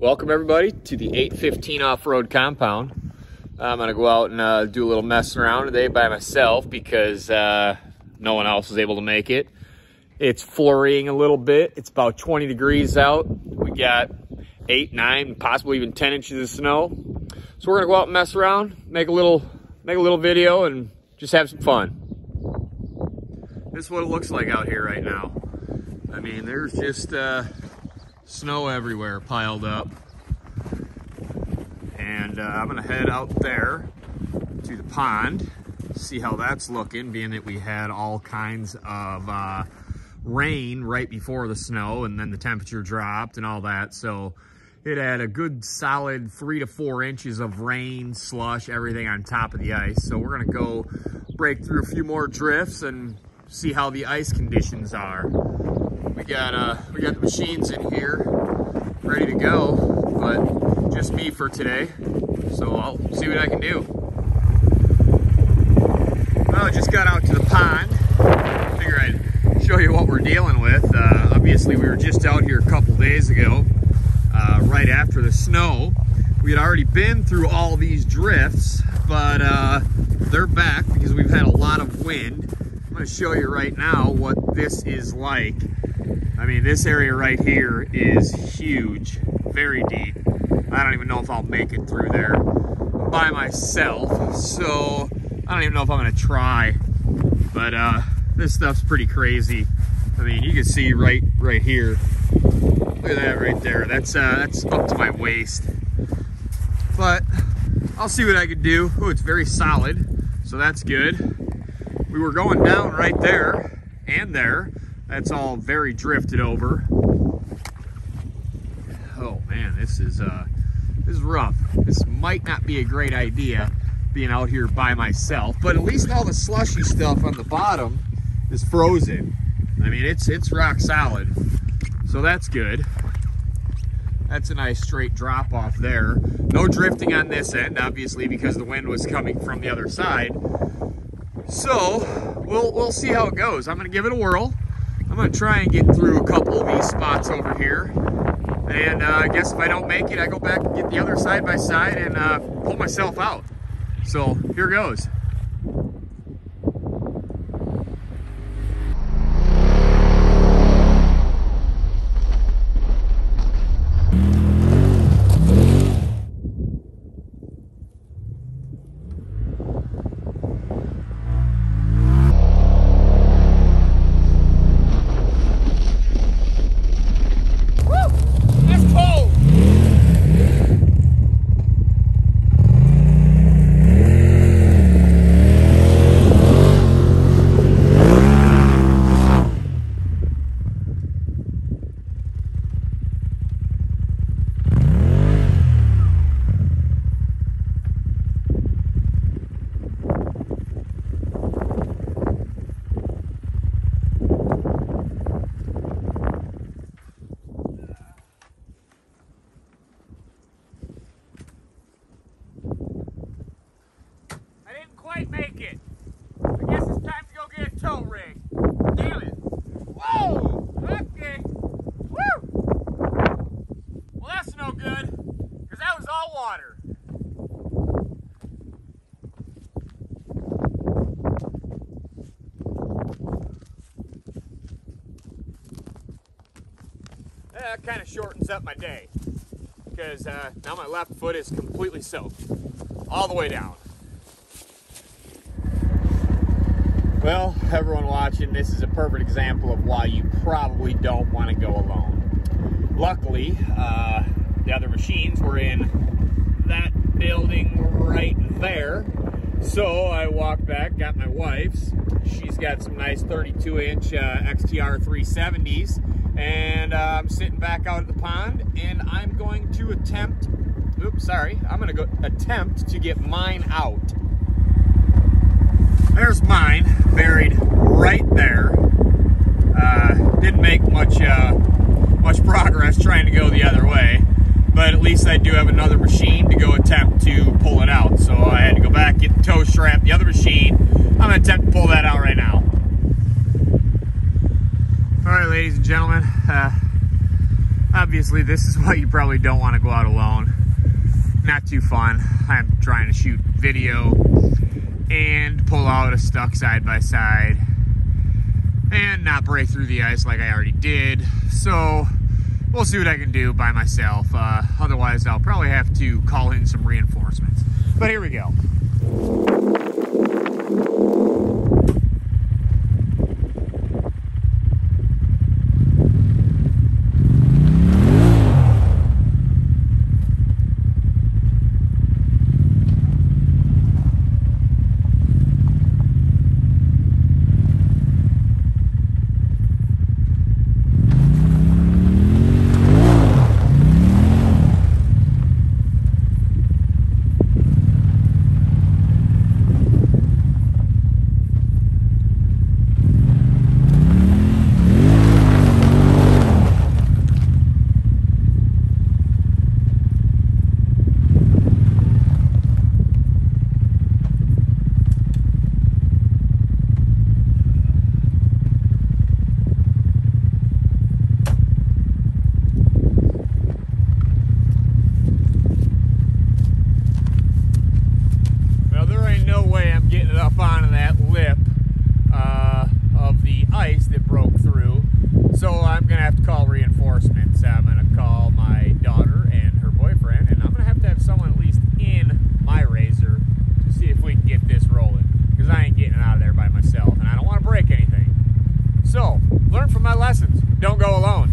Welcome everybody to the 815 off-road compound. I'm gonna go out and uh, do a little messing around today by myself because uh, no one else was able to make it. It's flurrying a little bit. It's about 20 degrees out. We got eight, nine, possibly even 10 inches of snow. So we're gonna go out and mess around, make a little, make a little video and just have some fun. This is what it looks like out here right now. I mean, there's just uh, snow everywhere piled up. And uh, I'm gonna head out there to the pond, see how that's looking, being that we had all kinds of uh, rain right before the snow and then the temperature dropped and all that. So it had a good solid three to four inches of rain, slush, everything on top of the ice. So we're gonna go break through a few more drifts and see how the ice conditions are. We got uh, we got the machines in here ready to go, but just me for today. So I'll see what I can do. Well, I just got out to the pond. Figure I'd show you what we're dealing with. Uh, obviously, we were just out here a couple days ago, uh, right after the snow. We had already been through all these drifts, but uh, they're back because we've had a lot of wind. I'm gonna show you right now what this is like. I mean, this area right here is huge, very deep. I don't even know if I'll make it through there by myself. So I don't even know if I'm gonna try, but uh, this stuff's pretty crazy. I mean, you can see right, right here. Look at that right there. That's uh, that's up to my waist. But I'll see what I can do. Oh, it's very solid, so that's good. We were going down right there and there. That's all very drifted over. Oh man, this is uh, this is rough. This might not be a great idea being out here by myself, but at least all the slushy stuff on the bottom is frozen. I mean, it's it's rock solid, so that's good. That's a nice straight drop off there. No drifting on this end, obviously, because the wind was coming from the other side. So we'll we'll see how it goes. I'm gonna give it a whirl. I'm gonna try and get through a couple of these spots over here. And uh, I guess if I don't make it, I go back and get the other side by side and uh, pull myself out. So here goes. quite make it. I guess it's time to go get a tow rig. Damn it. Whoa! Okay. Woo! Well, that's no good, because that was all water. That kind of shortens up my day because uh, now my left foot is completely soaked all the way down. Well, everyone watching, this is a perfect example of why you probably don't want to go alone. Luckily, uh, the other machines were in that building right there. So I walked back, got my wife's. She's got some nice 32 inch uh, XTR 370s. And uh, I'm sitting back out at the pond and I'm going to attempt, oops, sorry, I'm to go attempt to get mine out. There's mine buried right there. Uh, didn't make much uh, much progress trying to go the other way, but at least I do have another machine to go attempt to pull it out. So I had to go back, get the tow strap, the other machine. I'm gonna attempt to pull that out right now. All right, ladies and gentlemen, uh, Obviously, this is why you probably don't want to go out alone. Not too fun. I'm trying to shoot video and pull out a stuck side by side and not break through the ice like I already did. So we'll see what I can do by myself. Uh, otherwise, I'll probably have to call in some reinforcements. But here we go. no way I'm getting it up onto that lip uh, of the ice that broke through. So I'm going to have to call reinforcements. I'm going to call my daughter and her boyfriend, and I'm going to have to have someone at least in my razor to see if we can get this rolling. Because I ain't getting out of there by myself, and I don't want to break anything. So, learn from my lessons. Don't go alone.